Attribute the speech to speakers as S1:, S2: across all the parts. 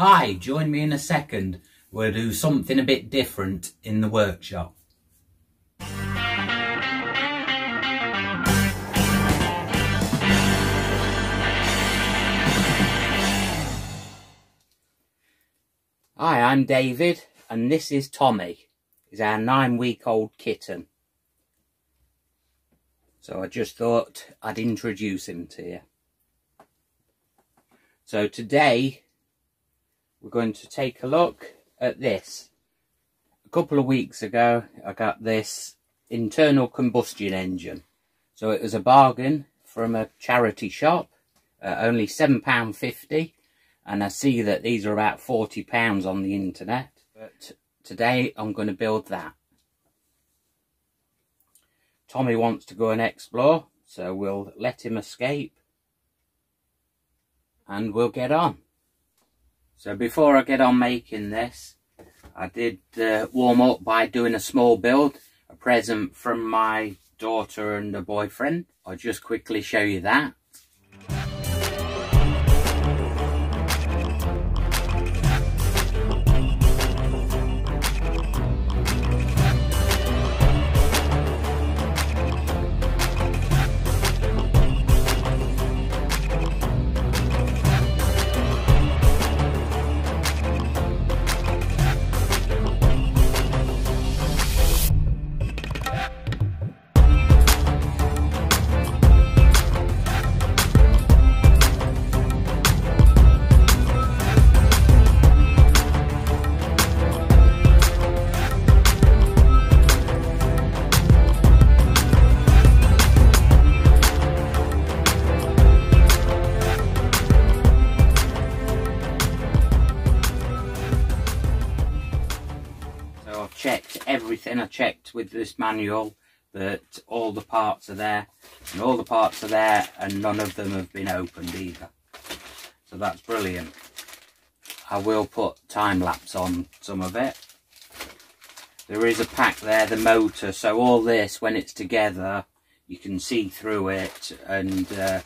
S1: Hi, join me in a second. We'll do something a bit different in the workshop. Hi, I'm David and this is Tommy. He's our nine week old kitten. So I just thought I'd introduce him to you. So today we're going to take a look at this. A couple of weeks ago I got this internal combustion engine. So it was a bargain from a charity shop, uh, only £7.50 and I see that these are about £40 on the internet. But today I'm going to build that. Tommy wants to go and explore, so we'll let him escape and we'll get on. So before I get on making this, I did uh, warm up by doing a small build, a present from my daughter and a boyfriend. I'll just quickly show you that. Checked everything. I checked with this manual that all the parts are there and all the parts are there and none of them have been opened either. So that's brilliant. I will put time lapse on some of it. There is a pack there, the motor, so all this when it's together you can see through it and uh,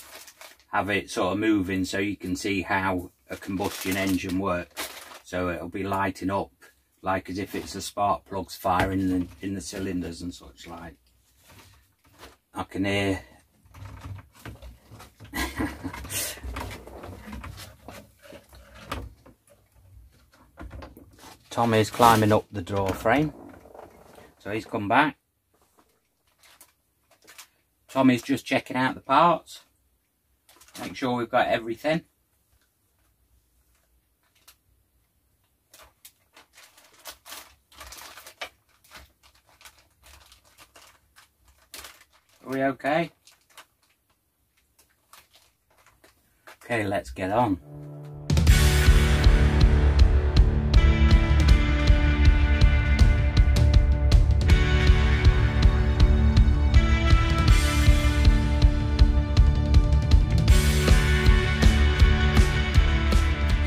S1: have it sort of moving so you can see how a combustion engine works. So it'll be lighting up like as if it's the spark plugs firing in the, in the cylinders and such like. I can hear Tommy's climbing up the door frame. So he's come back. Tommy's just checking out the parts. Make sure we've got everything. Are we okay? Okay, let's get on.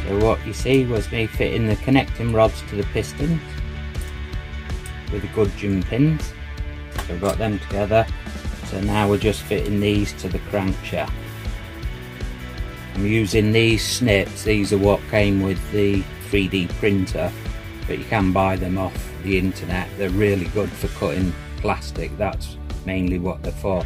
S1: So what you see was me fitting the connecting rods to the pistons with the good gudgeon pins. So I've got them together so now we're just fitting these to the crankshaft. I'm using these snips. These are what came with the 3D printer but you can buy them off the internet. They're really good for cutting plastic. That's mainly what they're for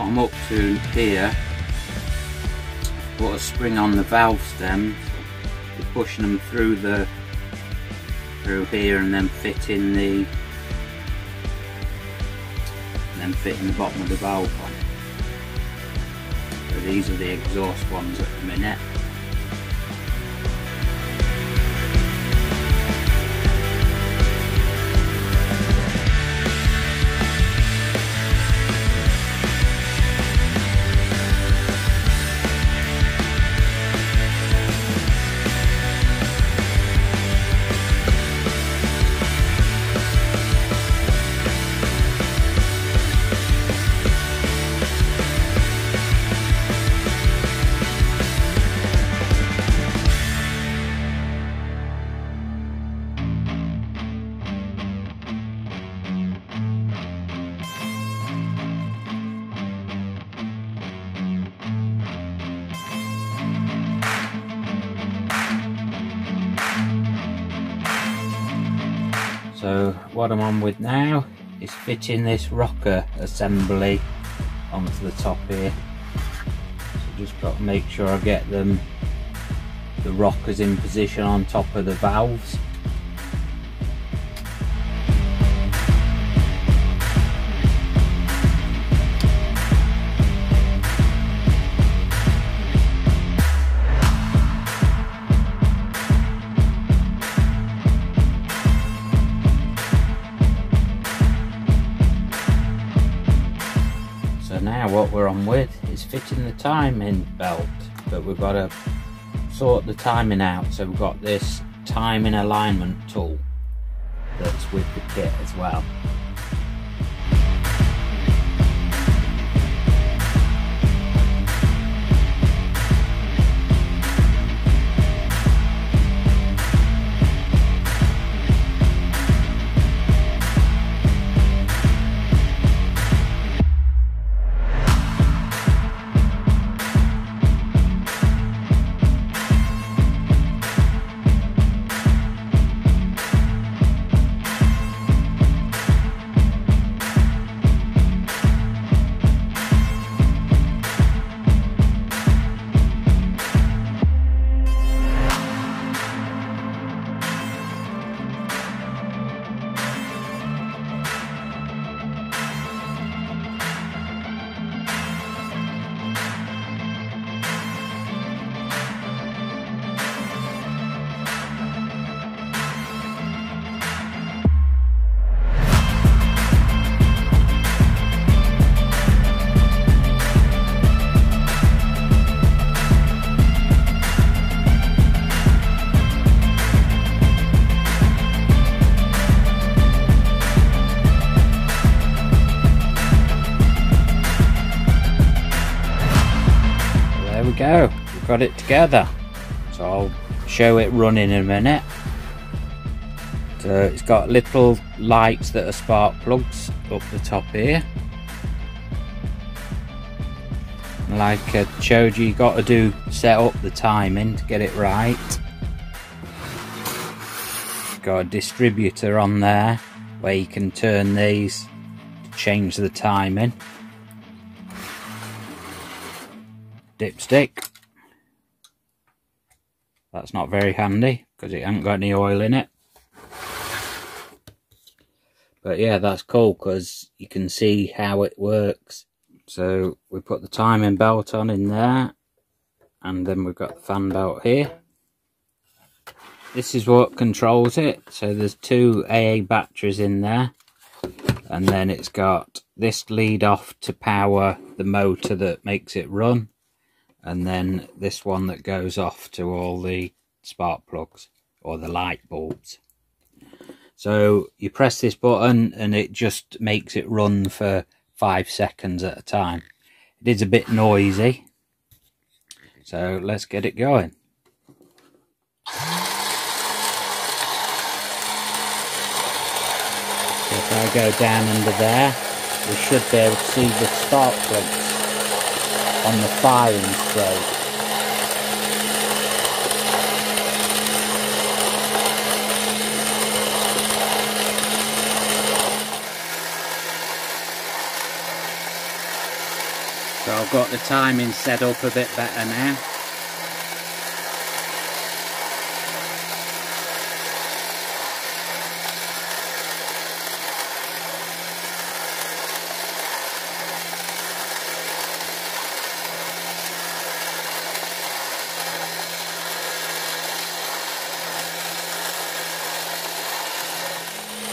S1: what I'm up to here, put a spring on the valve stems, pushing them through the through here and then fitting the then fitting the bottom of the valve on. So these are the exhaust ones at the minute. So what I'm on with now is fitting this rocker assembly onto the top here. So just got to make sure I get them the rockers in position on top of the valves. Is fitting the timing belt but we've got to sort the timing out. So we've got this timing alignment tool that's with the kit as well go. We've got it together. So I'll show it running in a minute. So it's got little lights that are spark plugs up the top here. Like uh, I showed you, you got to do set up the timing to get it right. Got a distributor on there where you can turn these to change the timing dipstick. That's not very handy because it hasn't got any oil in it. But yeah, that's cool because you can see how it works. So we put the timing belt on in there and then we've got the fan belt here. This is what controls it. So there's two AA batteries in there and then it's got this lead off to power the motor that makes it run and then this one that goes off to all the spark plugs or the light bulbs. So you press this button and it just makes it run for five seconds at a time. It is a bit noisy. So let's get it going. So if I go down under there we should be able to see the spark plugs on the firing stroke. So I've got the timing set up a bit better now.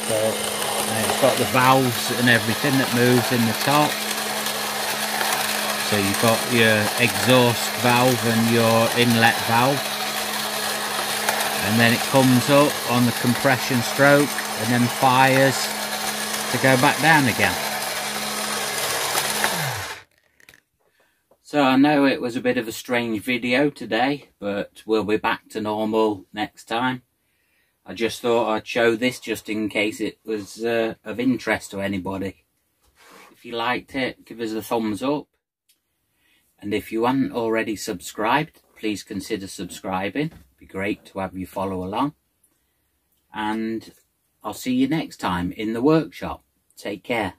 S1: So uh, it's got the valves and everything that moves in the top. So you've got your exhaust valve and your inlet valve. And then it comes up on the compression stroke and then fires to go back down again. So I know it was a bit of a strange video today, but we'll be back to normal next time. I just thought I'd show this just in case it was uh, of interest to anybody. If you liked it, give us a thumbs up. And if you haven't already subscribed, please consider subscribing. It'd be great to have you follow along. And I'll see you next time in the workshop. Take care.